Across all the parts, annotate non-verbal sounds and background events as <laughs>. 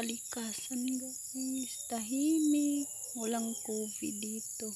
kalikasan guys. Tahimik. Walang covid dito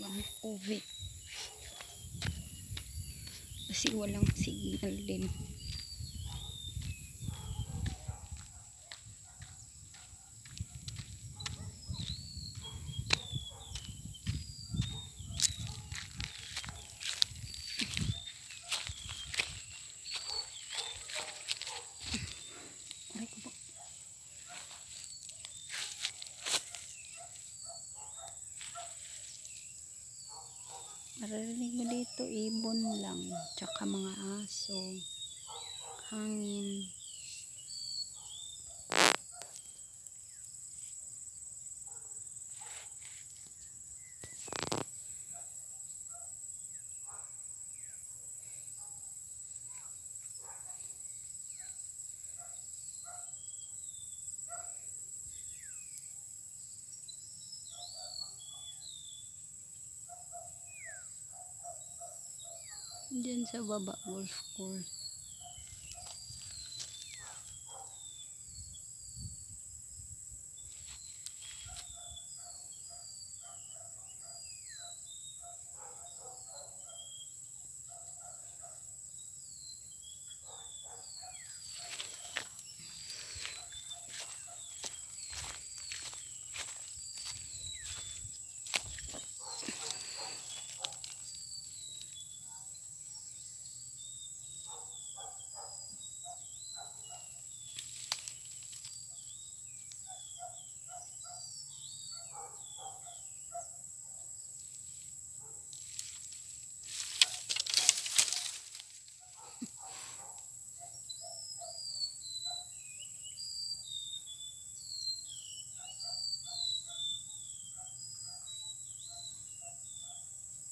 walang covid kasi walang signal din Maririnig mo dito, ibon lang. Tsaka mga aso. Hangin. Diyan sa baba, golf course.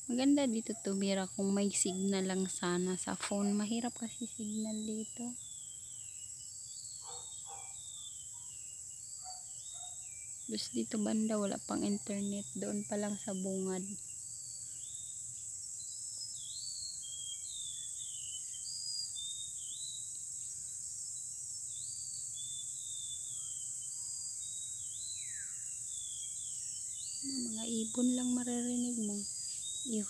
Maganda dito tumira kung may signal lang sana sa phone. Mahirap kasi signal dito. Tapos dito banda wala pang internet. Doon pa lang sa bungad. Mga ibon lang maririnig mo. You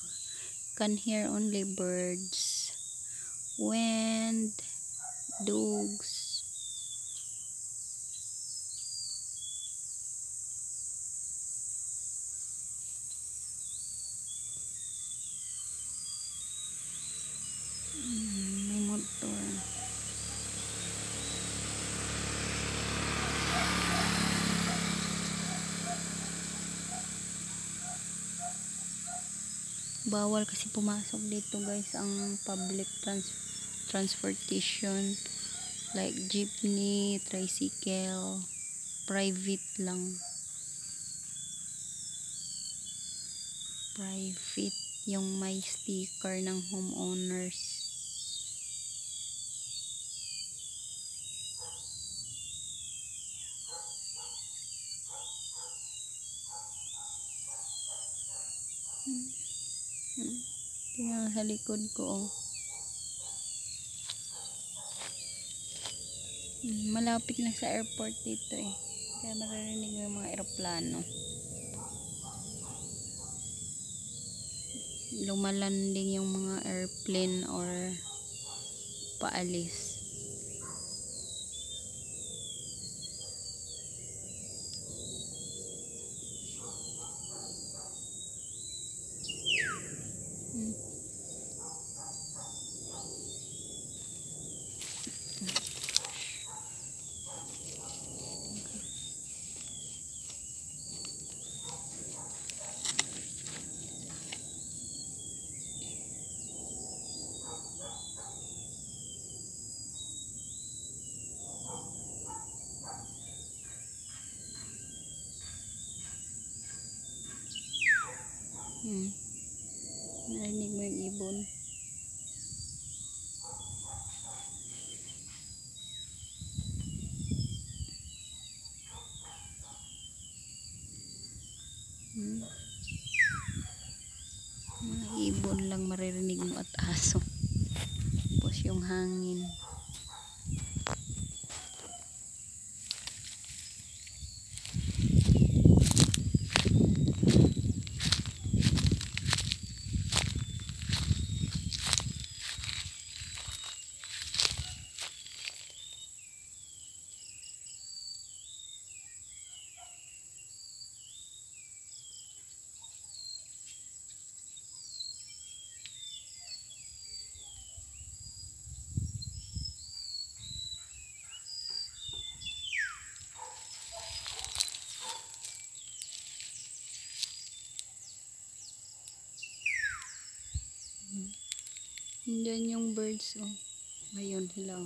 can hear only birds, wind, dogs. Mm, bawal kasi pumasok dito guys ang public trans transportation. Like jeepney, tricycle private lang. Private yung may sticker ng homeowners Hmm. Tingnan mo sa likod ko, oh. Hmm, Malapit na sa airport dito, eh. Kaya maririnig yung mga eroplano. Lumalanding yung mga airplane or paalis. Hmm. Narinig mo yung ibon. Hmm. Mga ibon lang maririnig mo at aso. Tapos yung hangin. Diyan yung birds, oh. Ayun sila.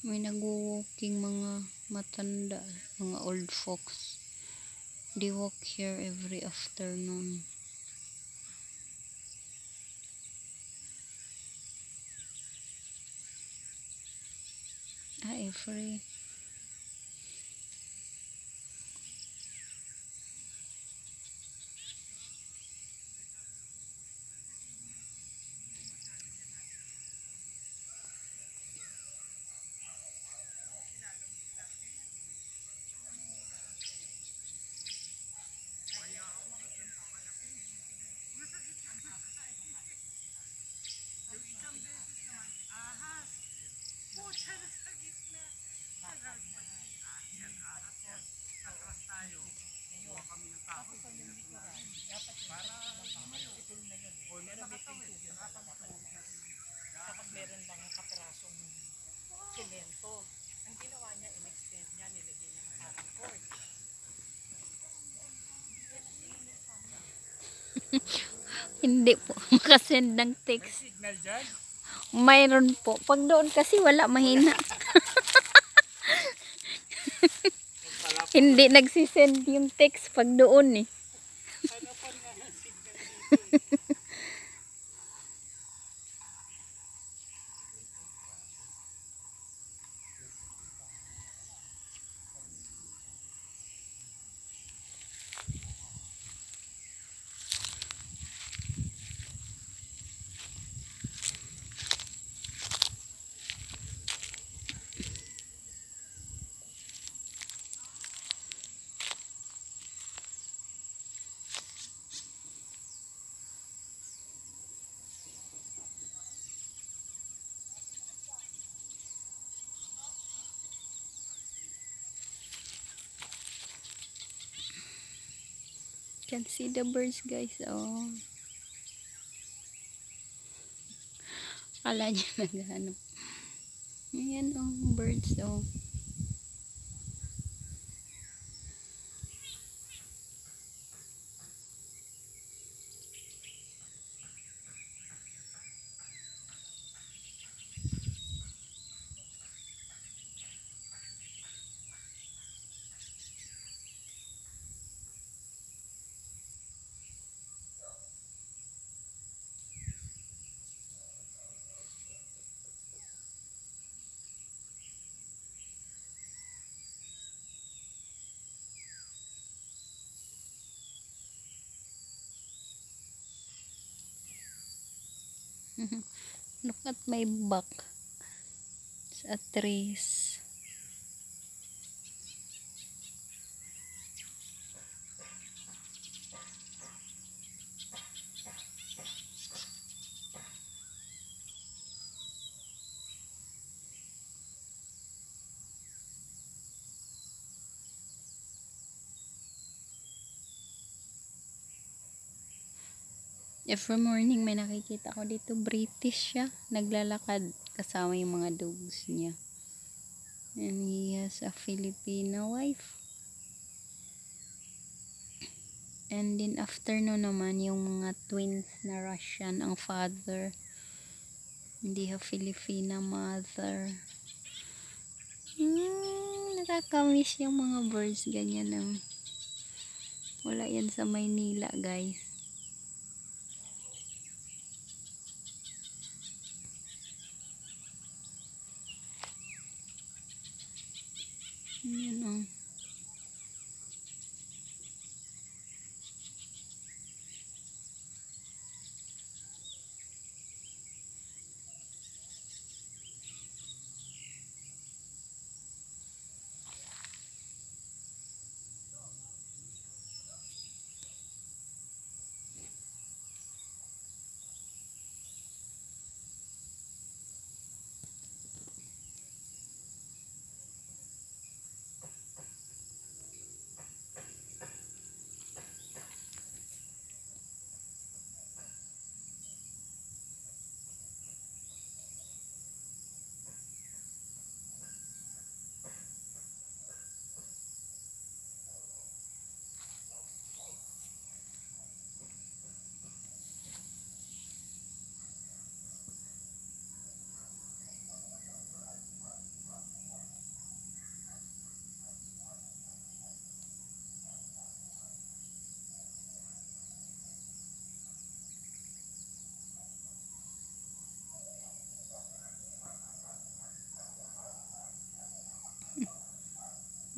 May nagwo-walking mga matanda, mga old folks. They walk here every afternoon. Ah, every. Semento. Ang ginawa niya, in-extend niya, nilagyan niya ng parang cord. <laughs> Hindi po <laughs> makasend ng text. Signal dyan? Mayroon po. Pag doon kasi wala mahina. <laughs> Hindi nagsisend yung text pag doon eh. Can see the birds guys. Oh. Kala niya <laughs> naghahanap. Ayan oh, birds oh. <laughs> Look at my back. It's a trees. Every morning may nakikita ko dito British siya. Naglalakad kasama yung mga dogs niya. And he has a Filipino wife. And then afternoon naman yung mga twins na Russian ang father. Hindi ha Filipina mother. Hmm, nakakamiss yung mga birds ganyan lang. Wala yan sa Maynila guys. Yan o.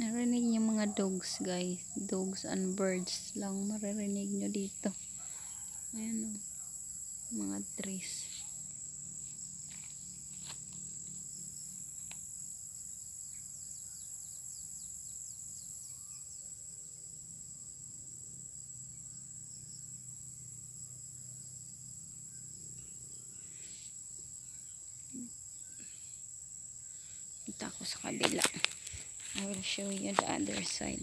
Narinig niyo mga dogs guys. Dogs and birds lang maririnig nyo dito. Ayan o. Mga trees. Punta ako sa kabila. I will show you the other side.